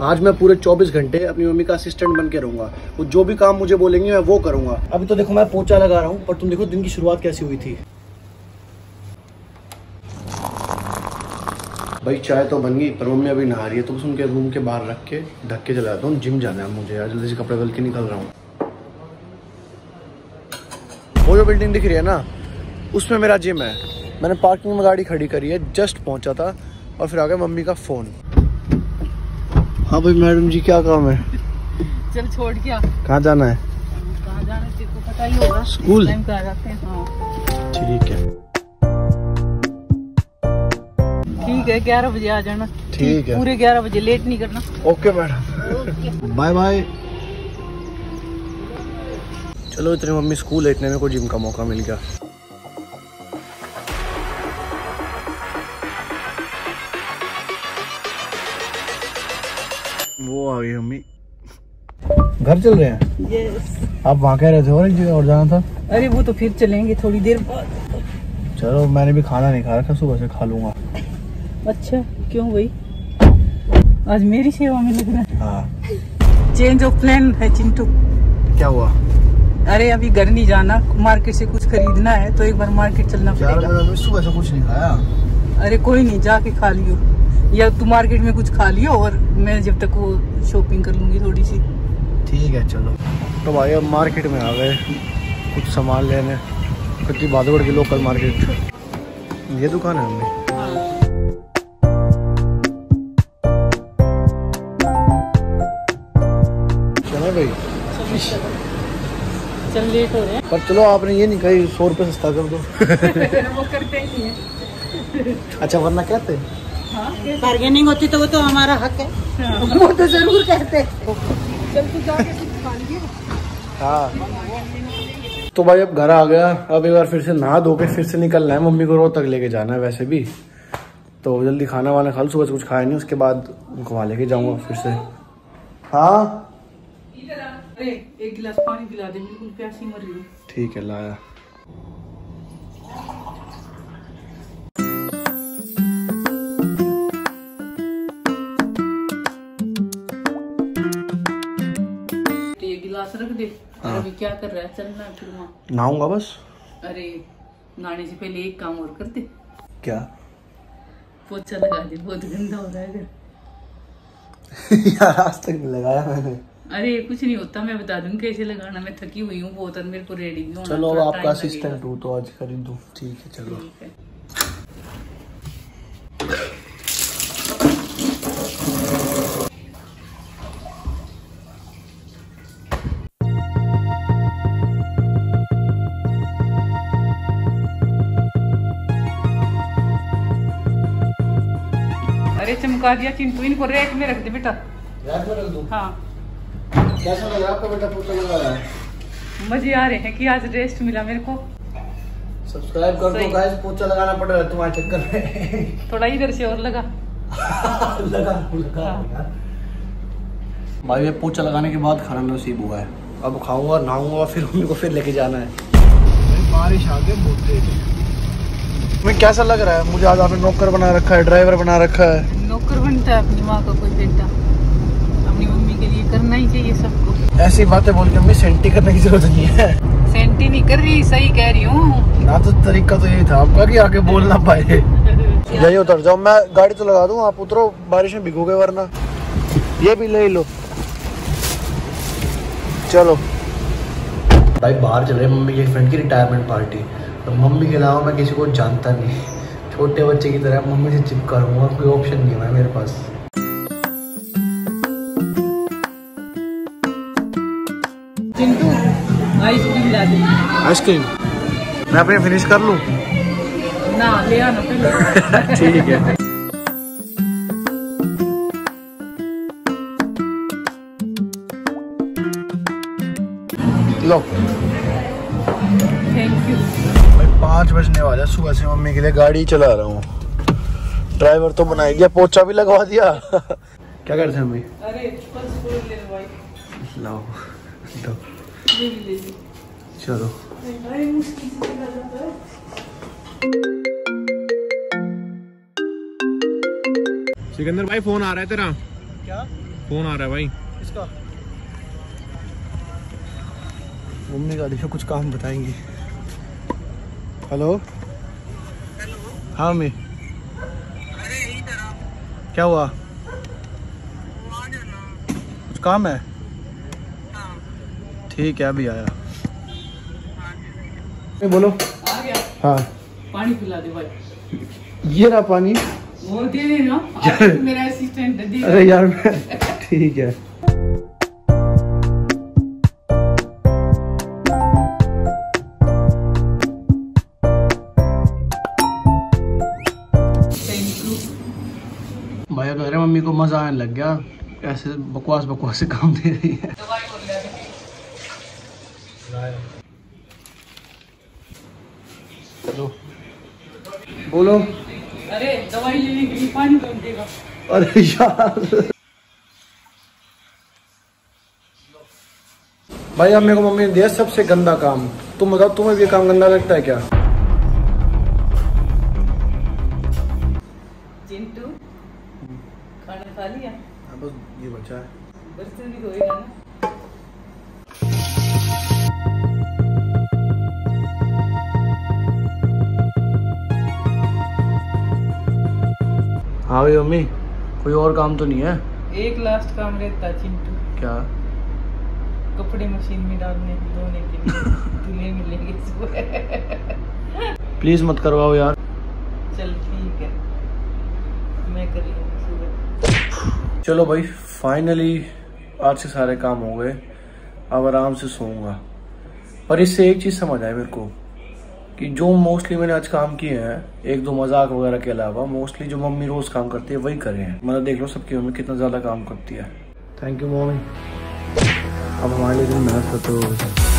आज मैं पूरे 24 घंटे अपनी मम्मी का असिस्टेंट बन के रहूँगा। वो जो भी काम मुझे बोलेंगे, मैं वो करूँगा। अभी तो देखो, मैं पोछा लगा रहा हूँ, पर तुम देखो, दिन की शुरुआत कैसी हुई थी। भाई, चाय तो बन गई, पर मम्मी अभी नहा रही है तो बस उनके रूम के बाहर रख के ढक के चला जाता हूँ जिम जाना है मुझे यार जल्दी से कपड़े बदल के निकल रहा हूँ। वो जो बिल्डिंग दिख रही है ना, उसमें मेरा जिम है। मैंने पार्किंग में गाड़ी खड़ी करी है जस्ट पहुँचा था, और फिर आ गया मम्मी का फ़ोन हाँ भाई मैडम जी क्या काम है? चल छोड़ क्या कहाँ जाना है? कहाँ जाना है तेरे को पता ही होगा। स्कूल? टाइम पे आ जाते हैं? हाँ। ठीक है। ठीक है ग्यारह बजे आ जाना। ठीक है। पूरे ग्यारह बजे लेट नहीं करना। Okay madam. बाय बाय चलो इतने मम्मी स्कूल है इतने मेरे को जिम का मौका मिल गया। वो आ गई मम्मी। घर चल रहे हैं? यस आप वहाँ कह रहे थे और एक जगह और जाना था? अरे वो तो फिर चलेंगे थोड़ी देर बाद। चलो मैंने भी खाना नहीं खा रखा सुबह से खा लूँगा। अच्छा क्यों भाई? आज मेरी सेवा में लग रहा हाँ। है। चेंज ऑफ़ प्लान है चिंटू। क्या हुआ? अरे अभी घर नहीं जाना मार्केट से कुछ खरीदना है तो एक बार मार्केट चलना पड़ेगा। सुबह से कुछ नहीं खाया। अरे कोई नहीं जाके खा लियो। या तू मार्केट में कुछ खा लियो और मैं जब तक वो शॉपिंग कर लूँगी थोड़ी सी ठीक है चलो। तो भाई अब मार्केट में आ गए। कुछ सामान लेने। कितनी बादगढ़ की लोकल मार्केट ये दुकान है हमने। चलो भाई? चल लेट हो रहे हैं। पर चलो आपने ये नहीं कही सौ रुपये सस्ता कर दो। वो करते ही है। अच्छा वरना कहते बार्गेनिंग होती तो वो तो हमारा हक है। वो तो ज़रूर कहते चल तू जाके कुछ खा लियो हाँ। तो भाई अब घर आ गया। अब एक बार फिर से नहा धो के फिर से निकलना है। मम्मी को रोज तक लेके जाना है वैसे भी। तो जल्दी खाना वाना खा लो। सुबह से कुछ खाया नहीं उसके बाद उनको वहाँ लेके जाऊँगा फिर से। हाँ? अरे एक गिलास पानी पिला दे। बिल्कुल प्यासी मर रही ठीक है लाया। गिलास रख दे। हाँ। अभी क्या कर रहा है? चलना फिर वहाँ। नहाऊँगा बस। अरे नहाने से पहले एक काम और कर दे। क्या? पोछा लगा दे बहुत गंदा हो रहा है यार आज तक नहीं लगाया मैंने। अरे कुछ नहीं होता मैं बता दूँगी कैसे लगाना। मैं थकी हुई हूँ बहुत और मेरे को रेडी भी होना चलो आपका असिस्टेंट हूँ तो आज खरीद दूँ। ठीक है चलो। ठीक है। अरे चमका दिया चिंटू इनको रैक में रख दे बेटा। रैक में रख दूँ? हाँ। कैसा लग रहा है आपका बेटा पोता लगाया है मज़े आ रहे हैं कि आज रेस्ट मिला मेरे को। सब्सक्राइब कर दो गाइस पोछा लगाना पड़ रहा है तुम्हारे चक्कर में। थोड़ा इधर से और लगा। लगा लगा। यार भाई ये पोछा लगाने के बाद खाना नसीब हुआ है। अब खाऊँगा नहाऊँगा फिर मम्मी को फिर लेके जाना है। बारिश आ गई बहुत तेज। मैं कैसा लग रहा है? मुझे आज आपने नौकर बना रखा है ड्राइवर बना रखा है। बनता है अपनी माँ का कोई बेटा? अपनी मम्मी के लिए करना ही चाहिए सबको। ऐसी बातें बोल के मम्मी सेंटी करने की ज़रूरत नहीं है। सेंटी नहीं कर रही सही कह रही हूँ। ना तो तरीका तो यही था आपका कि आके बोल ना पाए। यही उतर जाओ मैं गाड़ी तो लगा दूँ आप उतरो बारिश में भिगोगे वरना। ये भी ले लो। चलो। भाई बाहर चले मम्मी के फ्रेंड की रिटायरमेंट पार्टी तो मम्मी के अलावा मैं किसी को जानता नहीं। छोटे बच्चे की तरह मम्मी से चिपका रहूँगा कोई ऑप्शन नहीं है मेरे पास। आइसक्रीम ला आइसक्रीम मैं अपनी फिनिश कर लूँ? ना ले आना पहले। ठीक है। लो। थैंक यू भाई पाँच बजने वाला सुबह से मम्मी के लिए गाड़ी चला रहा हूँ। ड्राइवर तो बना ही दिया पोचा भी लगवा दिया। क्या करते हैं मम्मी? अरे बस ले लाओ दो। ये भी ले लो। चलो। अरे मुश्किल से लगा जाता है सिकंदर भाई फ़ोन आ रहा है तेरा। क्या? फ़ोन आ रहा है भाई। इसका मम्मी का देखो कुछ काम बताएँगी। हेलो। हाँ मम्मी। क्या हुआ? कुछ काम है? ठीक है अभी आया। बोलो। आ गया? हाँ। पानी पिला दे भाई। ये रहा पानी? वो दे देना। मेरा असिस्टेंट दे अरे यार ठीक है। भैया कह रहे मम्मी को मज़ा आने लग गया ऐसे बकवास बकवास से काम दे रही है। दवाई बोल। अरे दवाई लेने के लिए पानी देगा? अरे यार। भाई अब मेरे को मम्मी ने दिया सबसे गंदा काम। तुम बताओ तुम्हें भी काम गंदा लगता है क्या? खा लिया। बस ये बचा है। बर्तन भी धोएगा ना। हाँ भाई मम्मी कोई और काम तो नहीं है? एक लास्ट काम रहता चिंटू। क्या? कपड़े मशीन में डालने धोने के लिए। धुले मिलेंगे प्लीज़ मत करवाओ यार चल ठीक है मैं कर लूँगी सुबह चलो भाई फाइनली आज से सारे काम हो गए। अब आराम से सोऊँगा। पर इससे एक चीज़ समझ आई मेरे को, कि जो मोस्टली मैंने आज काम किए हैं, एक दो मज़ाक वगैरह के अलावा मोस्टली जो मम्मी रोज काम करती है, वही करे हैं। मतलब देख लो सबकी मम्मी कितना ज़्यादा काम करती है। थैंक यू मम्मी अब हमारे लिए दिन मेहनत करते हो